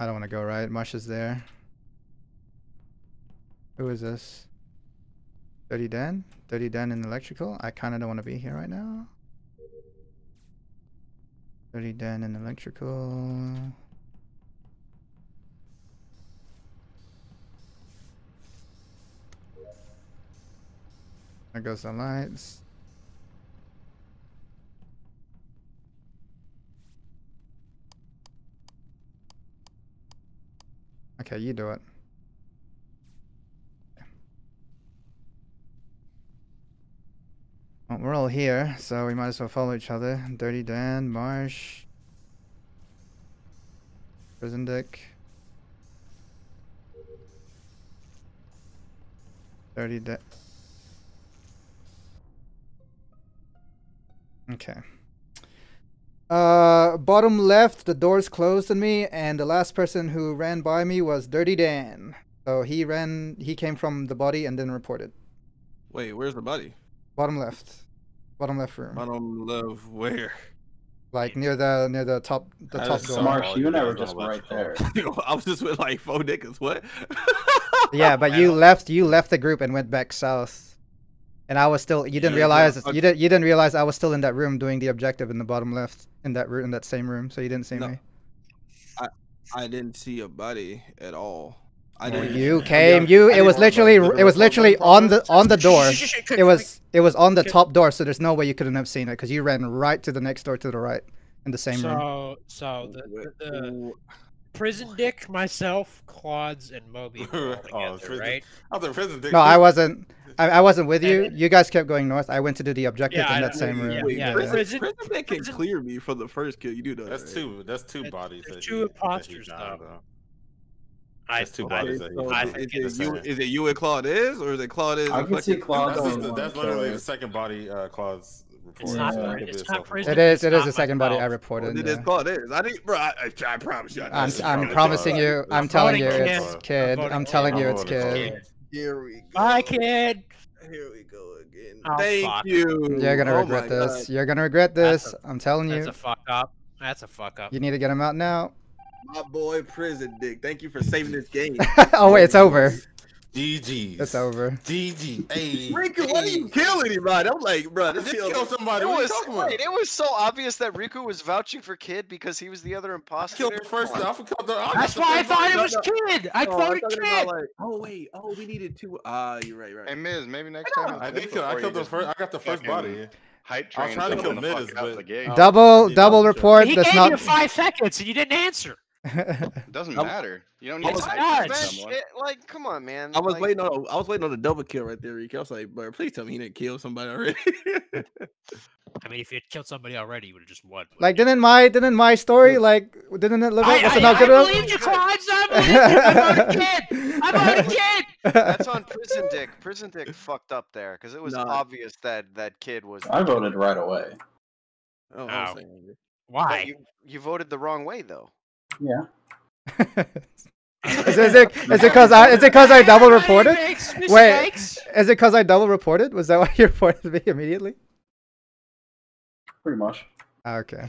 I don't want to go right. Mush is there. Who is this? Dirty Dan? Dirty Dan in electrical? I kind of don't want to be here right now. Dirty Dan in electrical. There goes the lights. Okay, you do it. Well, we're all here, so we might as well follow each other. Dirty Dan, Marsh, Prison Dick. Dirty Dan. Okay. Uh, bottom left, the doors closed on me, and the last person who ran by me was Dirty Dan. So he ran, he came from the body and then reported. Wait, where's the body? Bottom left, bottom left room, Bottom left where? like near the near the top the That top is door. Marsh, you you and I were just right there. I was just with like four niggas. What? Yeah, but you left you left the group and went back south. And I was still you didn't Yeah, realize okay. you didn't you didn't realize I was still in that room doing the objective in the bottom left in that room in that same room, so you didn't see No. me. I didn't see a buddy at all. I didn't. you came. didn't- You. It was literally. It was literally on the on the door. It was. It was on the top door, so there's no way you couldn't have seen it because you ran right to the next door to the right in the same room. So, so the, the, the prison dick, myself, Klaudez, and Moby were all Oh, together, prison- right? Oh, I thought prison dick. No, I wasn't. I, I wasn't with you. And- You guys kept going north. I went to do the objective Yeah, in that same room. Yeah, Wait, yeah. prison, Prison- prison can clear me for the first kill. You do know that. That's right? two. That's two There's- bodies. there's that two he- that he imposters, though. though. I, That's two I, bodies Okay, that so he is, it Just you, saying. is it you and Claude or is it Claude is? I can see Claude That's, the, that's literally the second body. Uh, Claude's. It's not so pri- it could be it's not prison. It is. It's It is not the second body I myself. reported. It is yeah. Claude is. I didn't, bro. I, I, I promise you. I I'm. I'm promising you. I'm telling you, it's kid. I'm telling you, it's voting kid. Here we go. Bye, kid. Here we go again. Oh, Thank fuck. you. You're gonna Oh regret this. God. You're gonna regret That's this. I'm telling That's you. That's a fuck up. That's a fuck up. You need to get him out now. My boy, prison dick. Thank you for saving this game. oh wait, it's over. GG's. It's over. GG. Hey. Riku, why do you kill anybody? I'm like, bro, I this did feels. kill somebody. It What are you was wait, it was so obvious that Riku was vouching for Kid because he was the other I imposter. killed the first. Come I on. killed the. I That's got the why I thought it was kid. I I'm voted talking kid. like, oh wait, oh we needed two. Ah, you're right, right. Hey Miz, maybe next time. I you did think kill. I killed you the first. I got the first body. Hype I train. was trying to kill someone the Miz, but- the gate. Uh, Double double double checked. report. He That's gave not. you five seconds and you didn't answer. Doesn't I was- matter. You don't need to Yes. hype someone. It- like, come on, man. I was like, waiting on. I was waiting on the double kill right there, Rick. I was like, bro, please tell me he didn't kill somebody already. I mean, if you had killed somebody already, you would have just won. Like didn't my didn't my story like didn't it live I, up? Was I, it not I good enough? believed you, Claude. I believed you. I voted a kid. I voted a kid. That's on Prison Dick. Prison Dick fucked up there because it was Nah. obvious that that kid was. I voted right away. oh, Ow. But Why? you you voted the wrong way though. Yeah. is, is it is it because I is it because I double reported? Wait. Is it because I double reported? Was that why you reported me immediately? Pretty much. Okay.